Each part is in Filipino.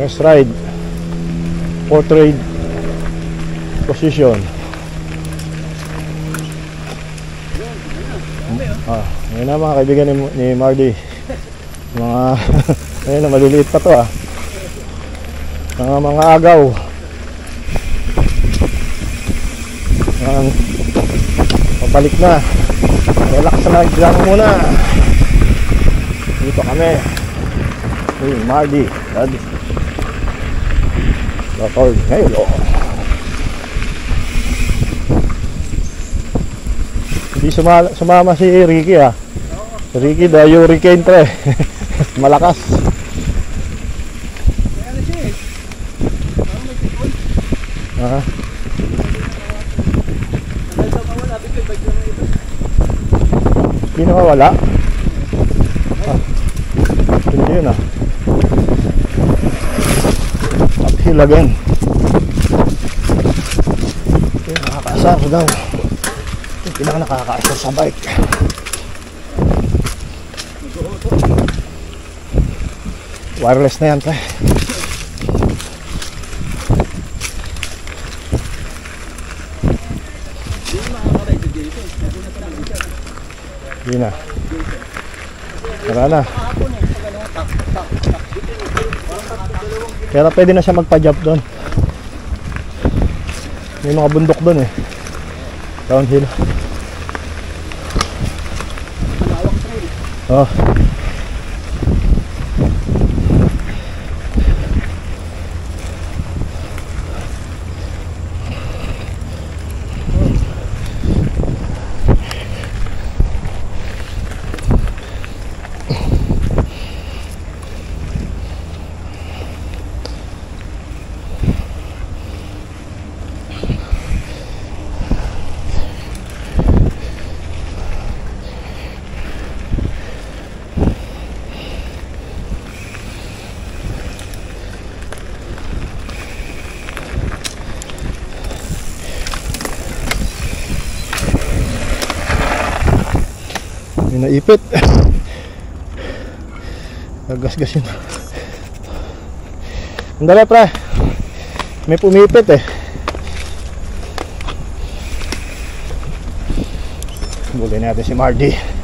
First ride. Ride. Position. Ah, ngayon na mga kaibigan ni, ni Mardy. Mga, ayun na, maliliit pa to ah. Mga mga agaw. Yan. Pabalik na. Relax na lang muna. Dito kami. Uy, Mardy. Dad. Record ngayon. Oh. Hindi sumama, sumama si Ricky ah. Si Ricky the hurricane pre. Malakas. Ah, hindi nawawala. Ah, hindi yun ah. Uphill again. Okay, nakakaasar daw. Yung pinaka nakakaasar sa bike. Wireless na yan, pre. Hindi na. Tara na. Pero pwede na siya magpa-jump doon. May mga bundok doon eh. Downhill. Oh. May naipit. Nagasgasin. Andali pre. May pumipit eh. Buli natin si Mardy.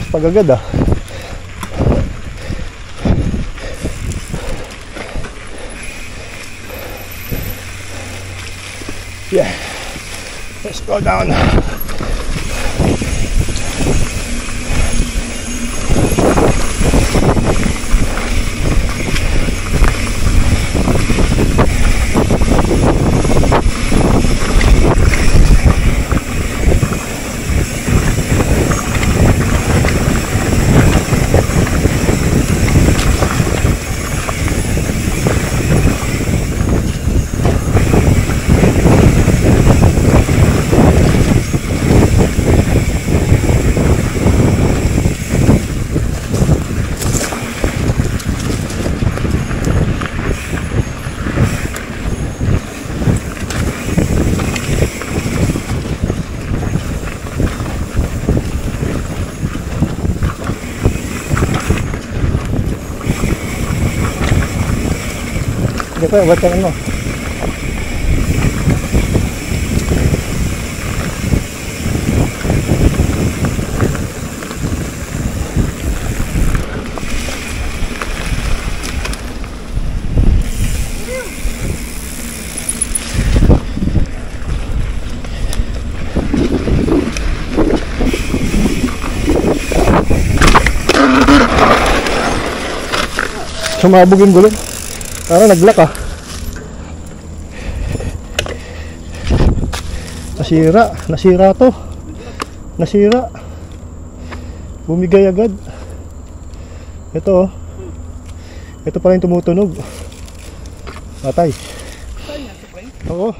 Last pag agad ah. Yeah. Let's go down. देखो बचन नो Cuma bugün gülüm. Parang naglock ah. Nasira. Nasira to. Nasira. Bumigay agad. Ito oh. Ito pala yung tumutunog. Patay. Oo.